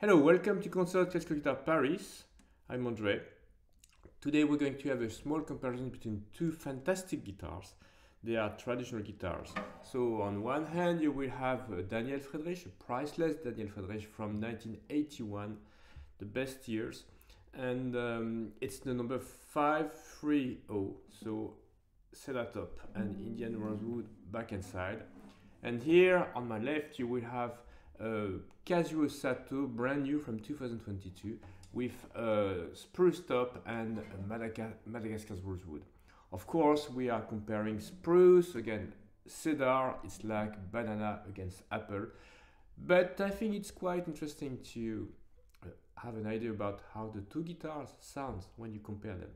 Hello, welcome to Concert Classical Guitar Paris. I'm Andre. Today we're going to have a small comparison between two fantastic guitars. They are traditional guitars. So on one hand you will have Daniel Friederich, a priceless Daniel Friederich from 1981, the best years. And um, it's the number 530, so cedar top and Indian Rosewood back and side. And here on my left you will have uh, Sato, brand new from 2022, with a spruce top and Madagascar Madagascar's rosewood. Of course, we are comparing spruce again cedar, it's like banana against apple, but I think it's quite interesting to uh, have an idea about how the two guitars sound when you compare them.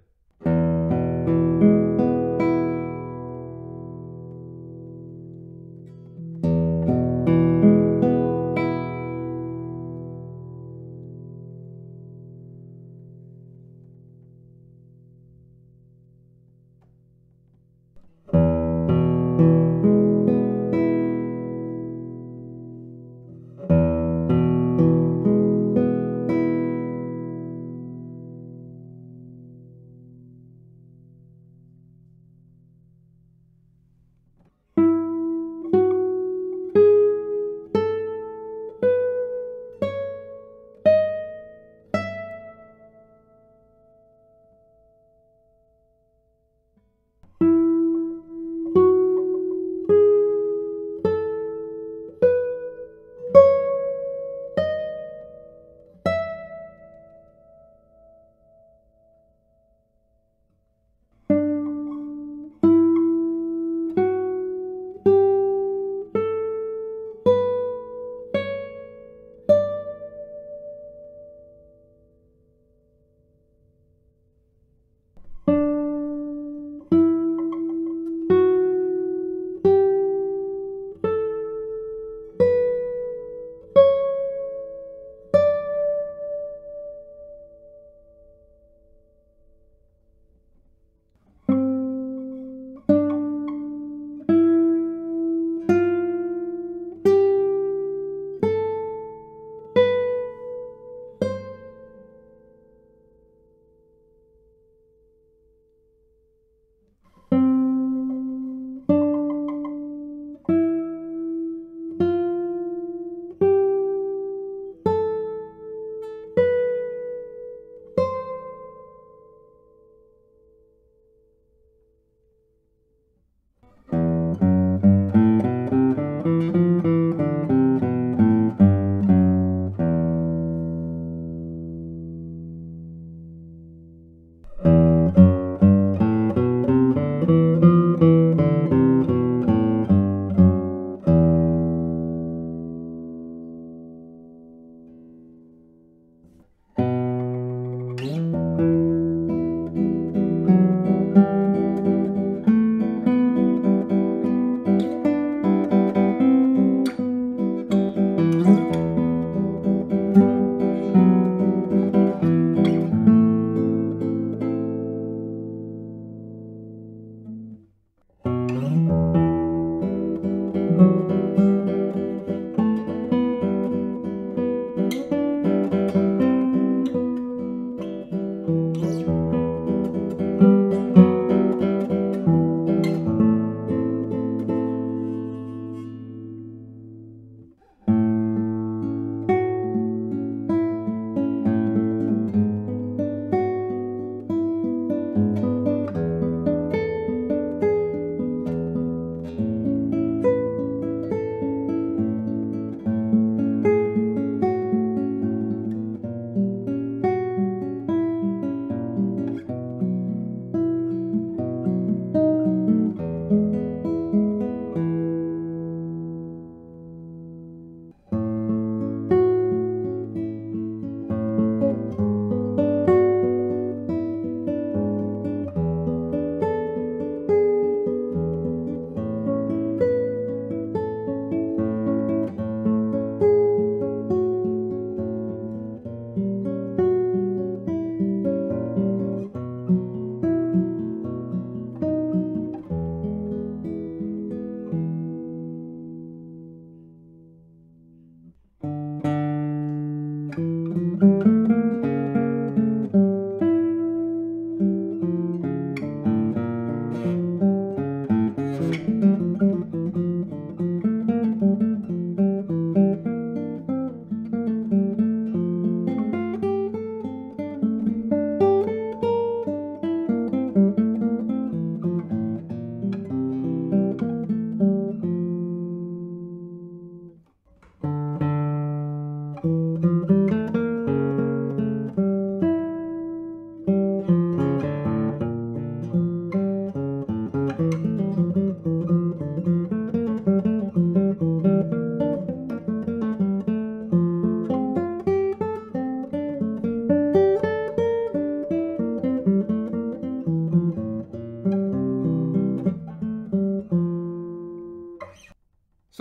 So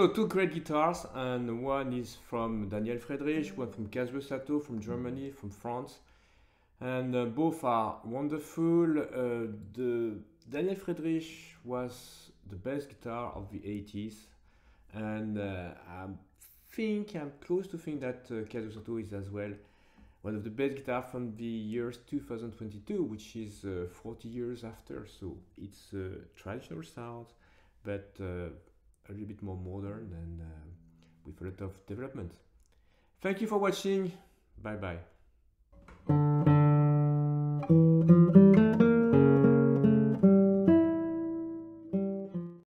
two great guitars, and one is from Daniel Friederich, one from Kazuo Sato from Germany, from France, and uh, both are wonderful. Uh, the Daniel Friederich was the best guitar of the 80s, and uh, I think I'm close to think that uh, Sato is as well one of the best guitar from the years 2022, which is uh, 40 years after. So it's a traditional sound, but uh, a little bit more modern and uh, with a lot of development. Thank you for watching. Bye bye.